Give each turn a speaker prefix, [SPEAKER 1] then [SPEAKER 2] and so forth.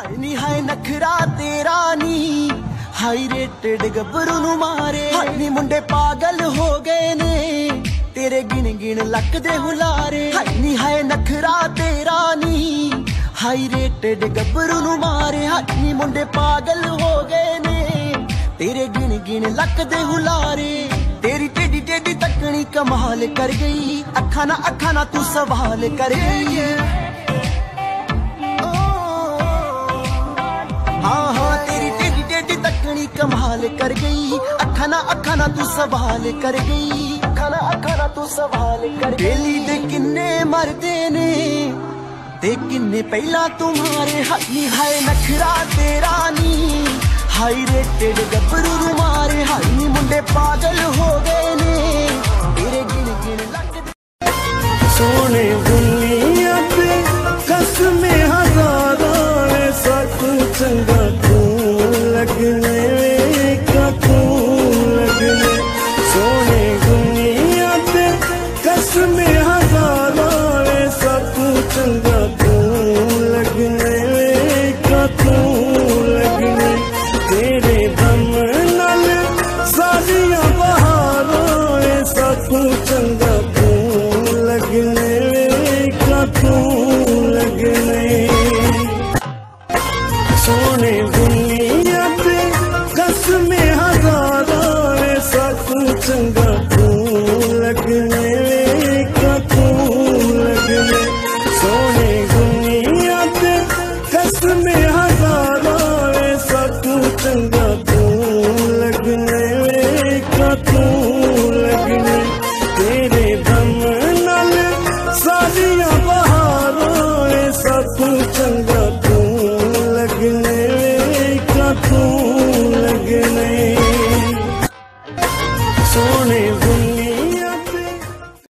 [SPEAKER 1] ਹਾਏ ਨੀ, ਹਾਏ ਨਖਰਾ ਤੇਰਾ ਨੀ। ਹਾਈ ਰੇਟਡ ਗੱਭਰੂ ਨੂੰ ਮਾਰੇ। ਹਾਏ ਨੀ, ਮੁੰਡੇ ਪਾਗਲ ਹੋ ਗਏ ਨੇ। ਤੇਰੇ ਗਿਣ ਗਿਣ ਲੱਕ ਦੇ ਹੁਲਾਰੇ। ਹਾਏ ਨੀ, ਹਾਏ ਨਖਰਾ ਤੇਰਾ ਨੀ। ਹਾਈ ਰੇਟਡ ਗੱਭਰੂ ਨੂੰ ਮਾਰੇ। ਹਾਏ ਨੀ, ਮੁੰਡੇ ਪਾਗਲ ਹੋ ਗਏ ਨੇ। ਤੇਰੇ ਗਿਣ ਗਿਣ ਲੱਕ ਦੇ ਹੁਲਾਰੇ। ਤੇਰੀ ਟੇਡੀ ਟੇਡੀ ਤੱਕਣੀ ਕਮਾਲ ਕਰ ਗਈ। ਅੱਖਾਂ ਨਾ ਅੱਖਾਂ ਨਾ ਤੂੰ ਸਵਾਲ ਕਰ ਗਈ।
[SPEAKER 2] सवाल कर गई। अखाना अखाना, तू सवाल कर गई। अखाना अखाना, तू सवाल कर डेली दे किन्ने मरदे ने ते किन्ने पहला तुम्हारे हाथ हाय नखरा तेरा नी हाई रेटेड गबरू तुम्हारे हाय मुंडे पागल हो गए ने, तेरे गिन गिन लग सोने दुनिया पे कसमें हज़ारों सब चंगा तू लगने? फूलक में